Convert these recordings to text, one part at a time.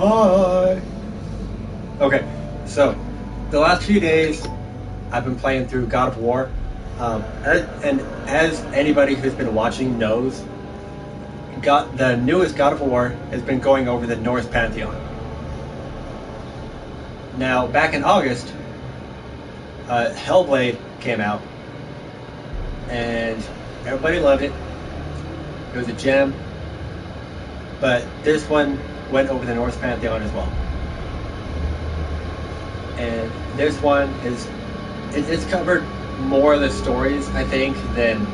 Hi. Okay, so the last few days I've been playing through God of War, um, as, and as anybody who's been watching knows, God, the newest God of War has been going over the Norse pantheon. Now, back in August, uh, Hellblade came out, and everybody loved it. It was a gem, but this one went over the Norse pantheon as well. And this one is it, it's covered more of the stories, I think, than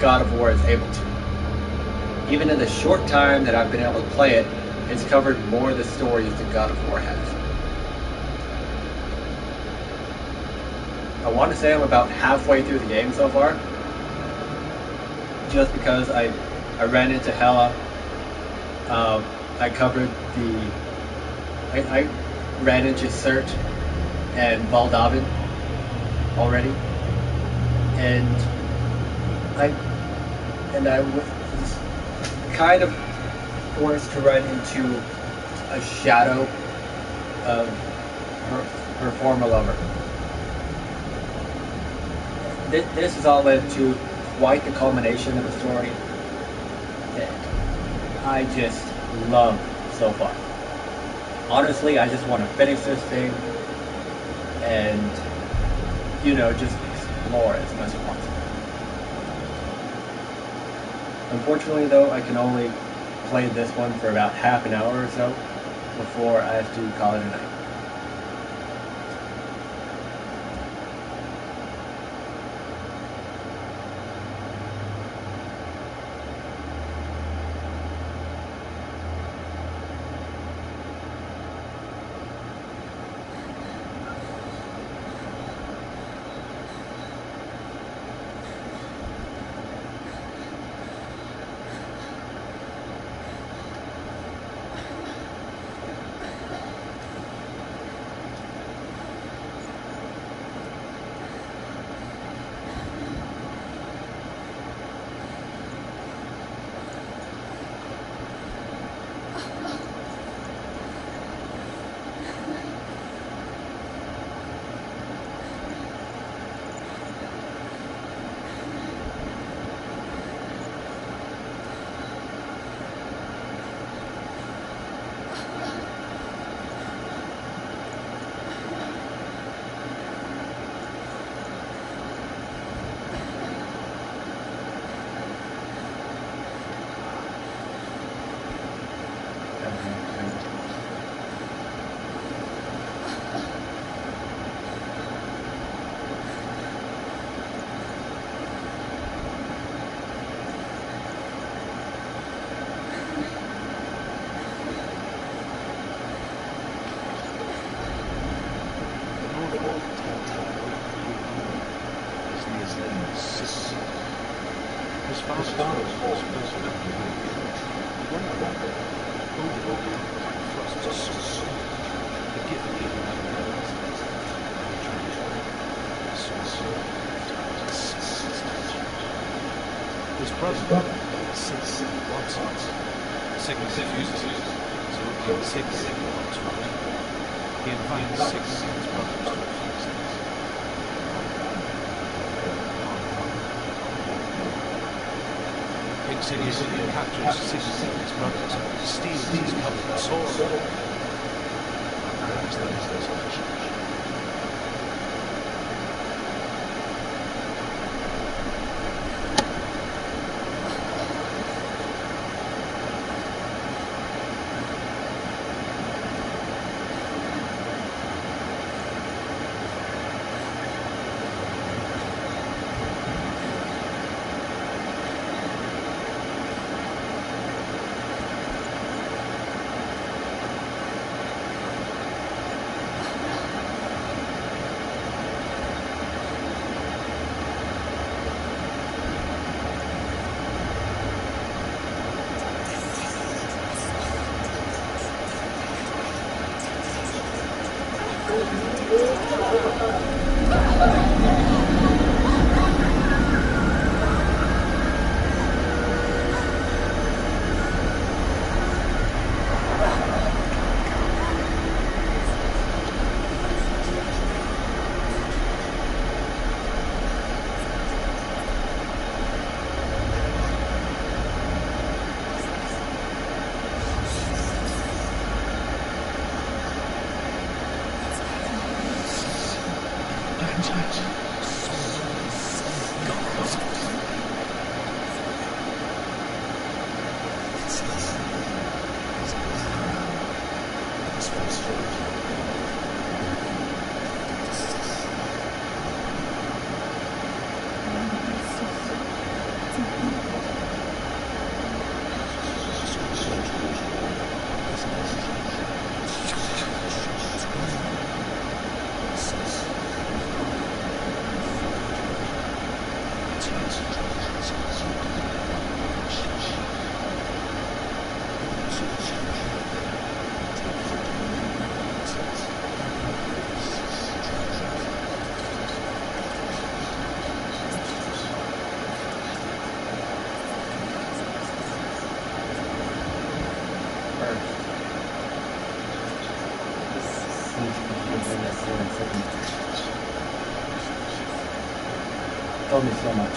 God of War is able to. Even in the short time that I've been able to play it, it's covered more of the stories that God of War has. I want to say I'm about halfway through the game so far. Just because I, I ran into Hela. Uh, I covered the. I, I ran into Surt and Valravn already, and I and I was kind of forced to run into a shadow of her, her former lover. This, this has all led to quite the culmination of the story I just love so far. Honestly, I just want to finish this thing and you know, just explore as much as possible. Unfortunately, though, I can only play this one for about half an hour or so before I have to call it a night. Brother, six, one six. Sigmund diffuses so can six, one twelve. He invites six his brothers to refuse this. Insidious captures six of his brothers, steals his covered sword. Perhaps that is their Thanks. Told me so much.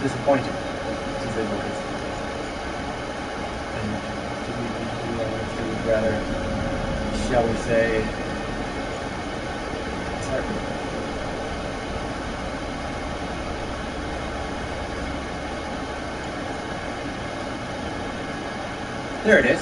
Disappointed, to say the least. And to be, to be honest, it would rather, shall we say, disheartening. There it is.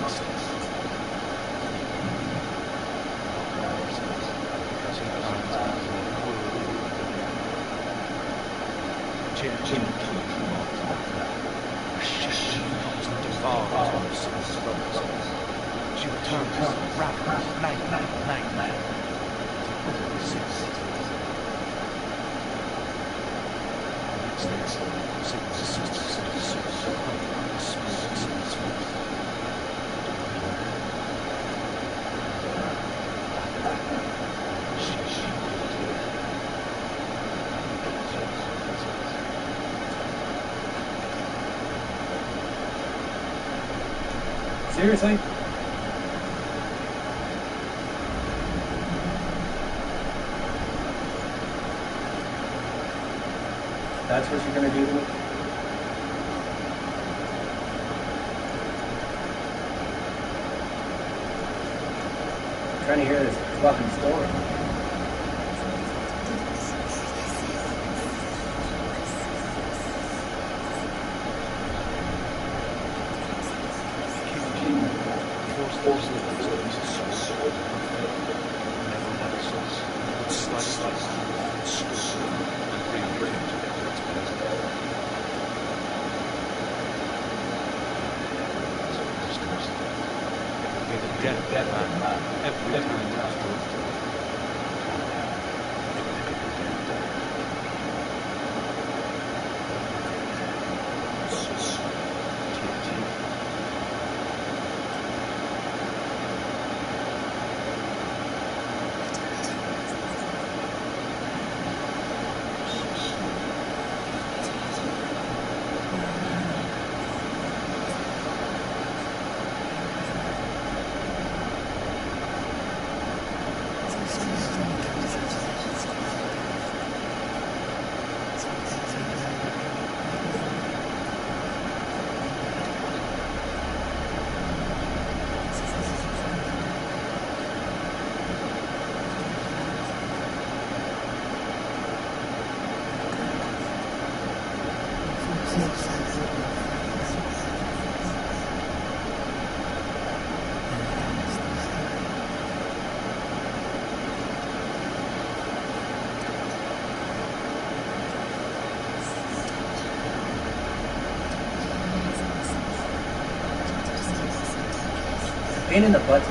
Seriously? That's what you're gonna do to me? Trying to hear this fucking in the butts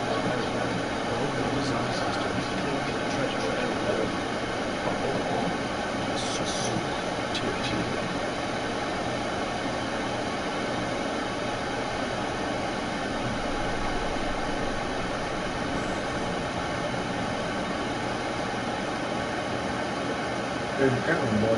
trên các đồng bộ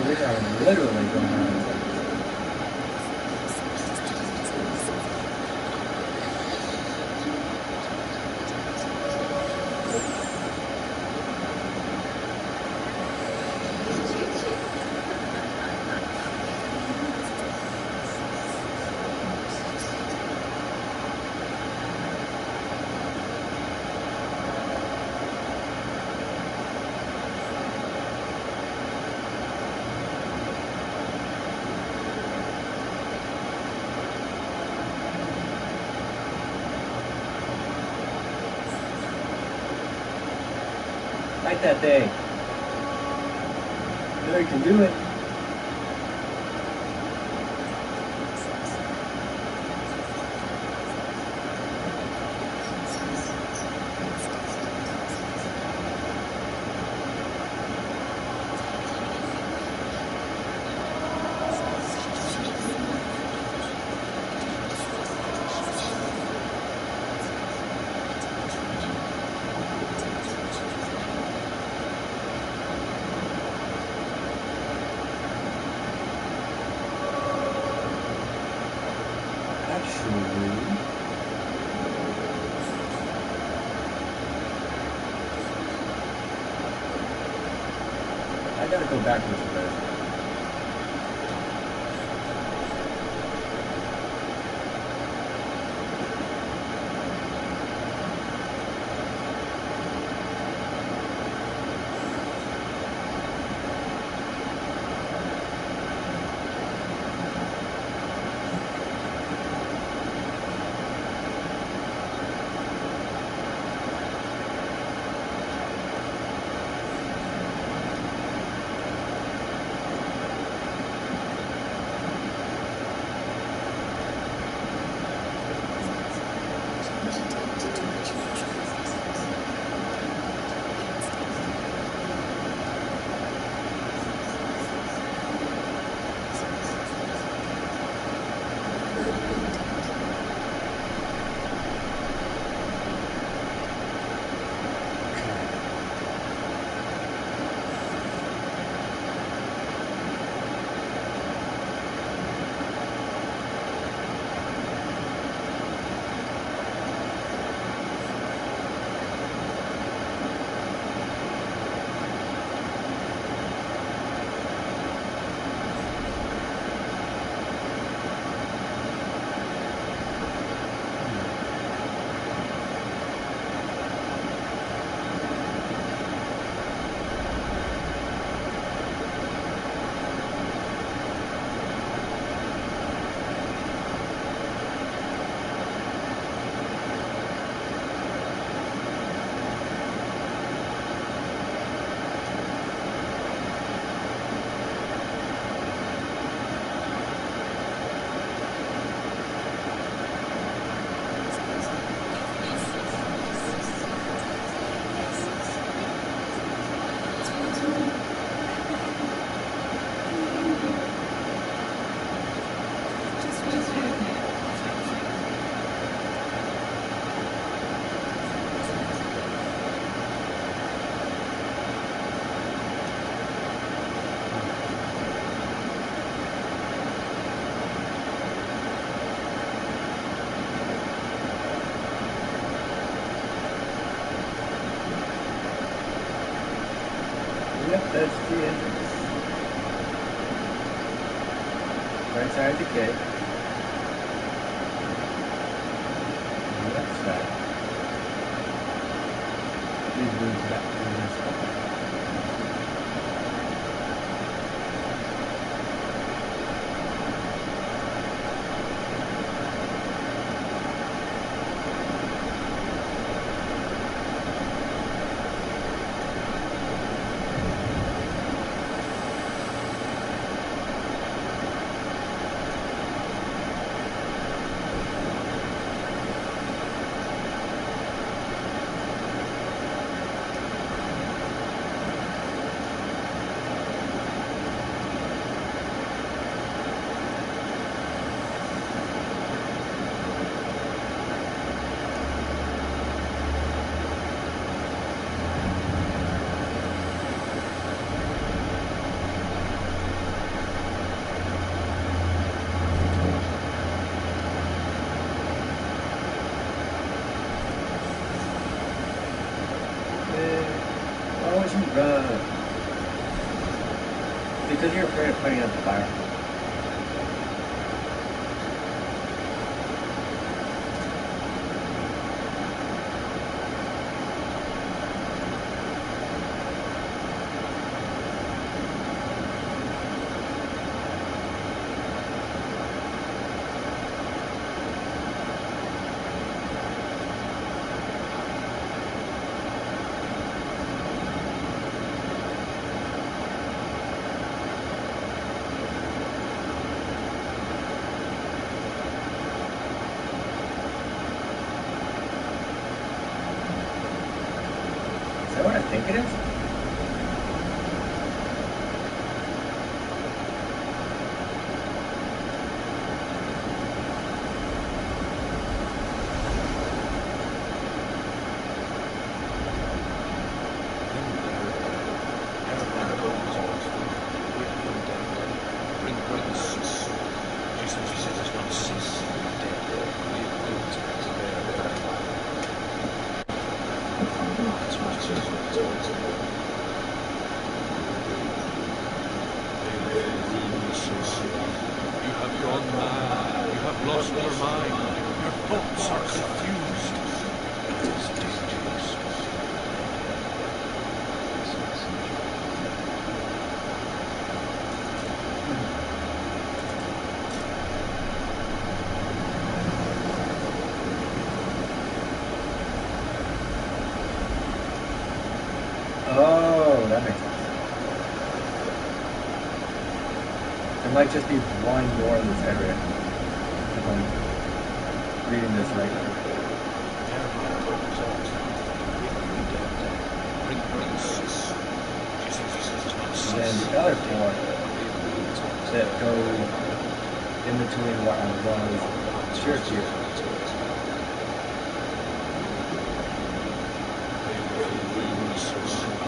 we are literally going on. That thing. You know can do it. Actually, I Please move back to the spot. Man, why would you run? Because you're afraid of putting out the fire. Might just be one more in this area. If I'm reading this right. And then the other four that go in between what I was church here.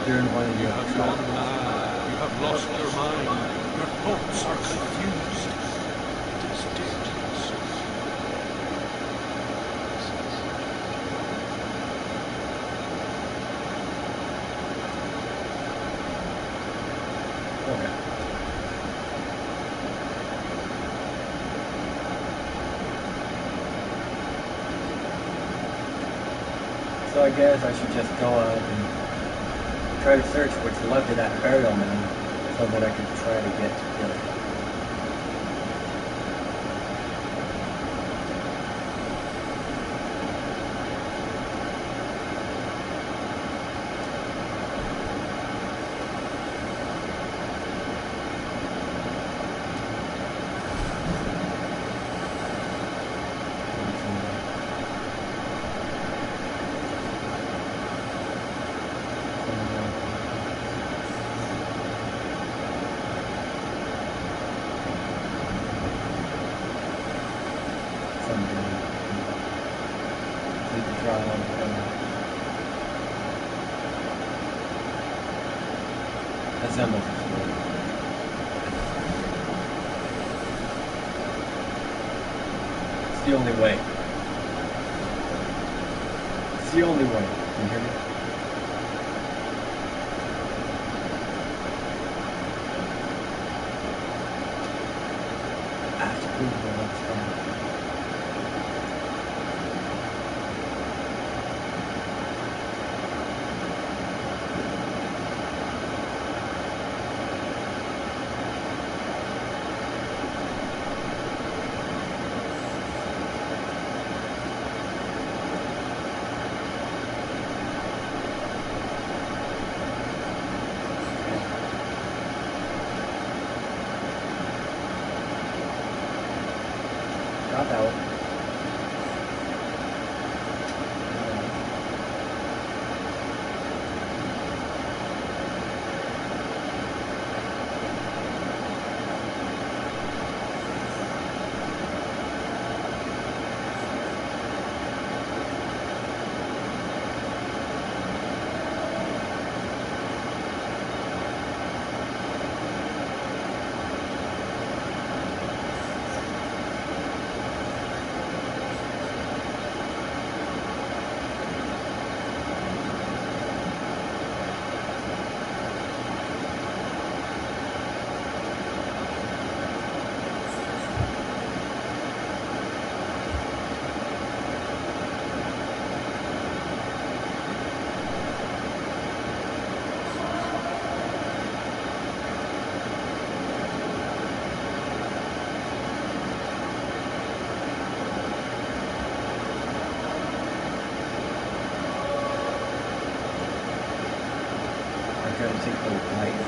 During one of You your. You have lost your mind. Your are confused. It is dangerous. Okay. So I guess I should just go out and try to search what's left of that burial mound so that I can try to get to it. Assemble. It's the only way. It's the only way. Can you hear me? I have to prove the next time. Drop out. I try to take the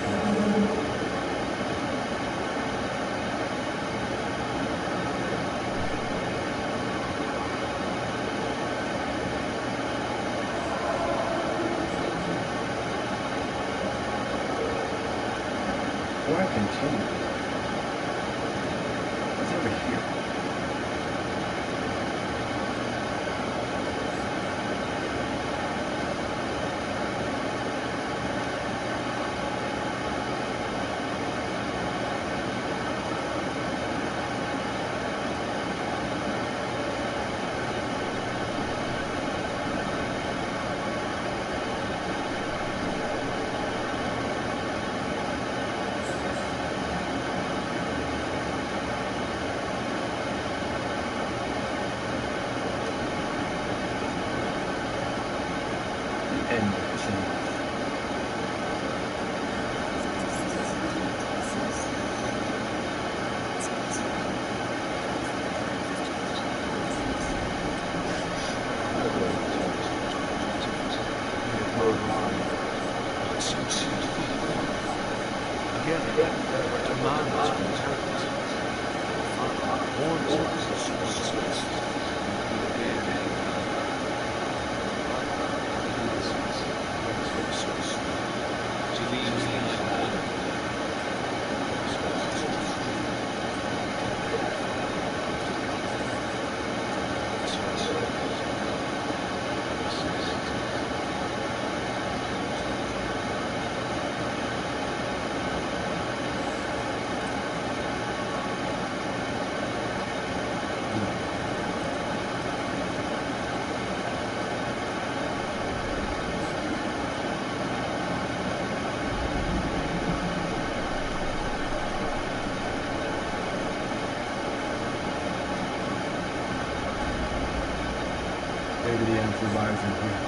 maybe the answer lies in here.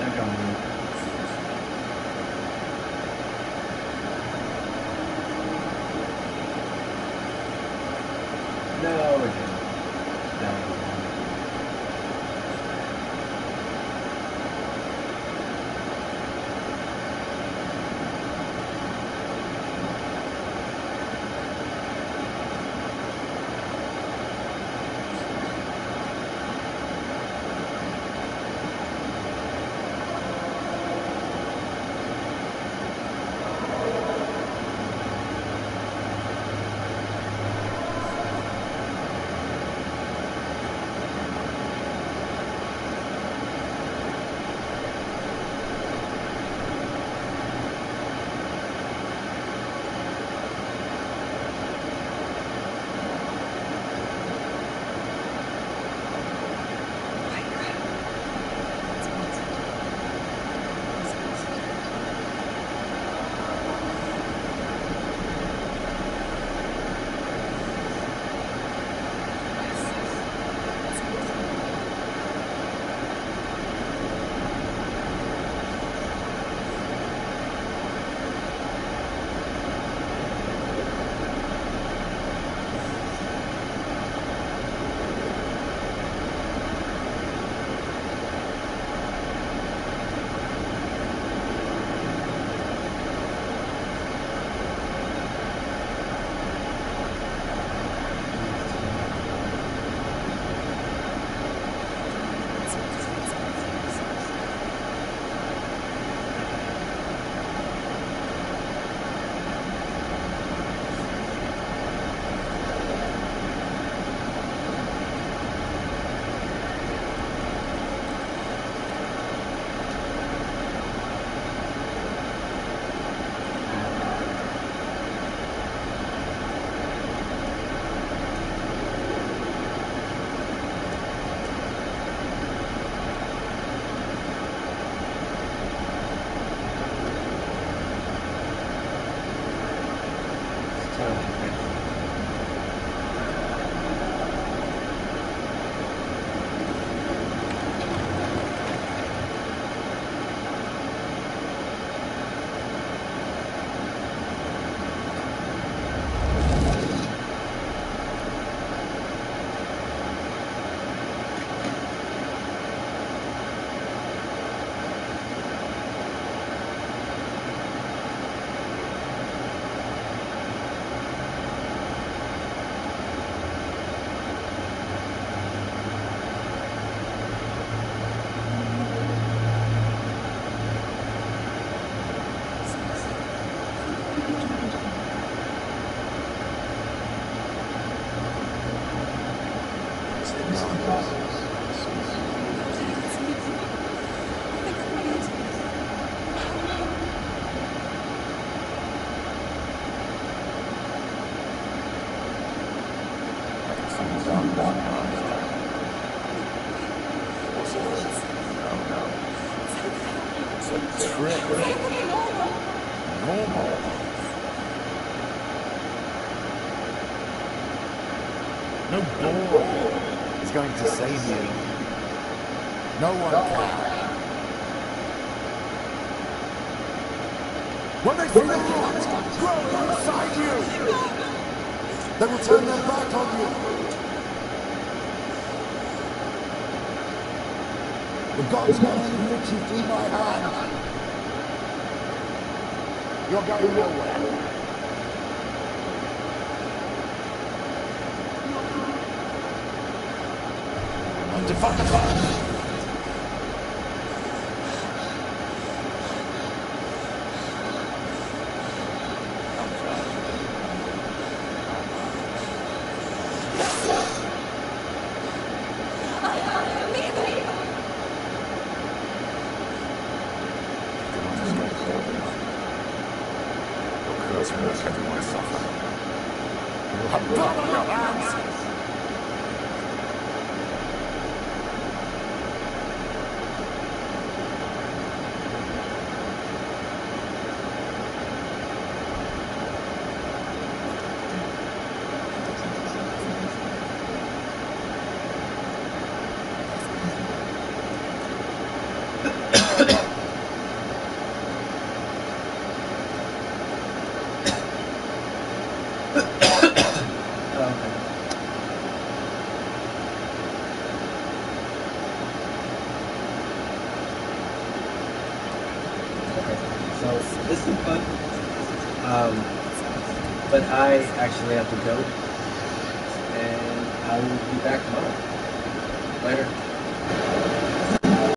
That got me. No, it didn't. No, it No boy is going to save you. No one can. When they see the light growing inside you, they will turn their back on you. The only reach you through my hand. You're going nowhere. Fight the fight. You have blood on your hands. Okay. Okay. So this is fun. Um, I actually have to go,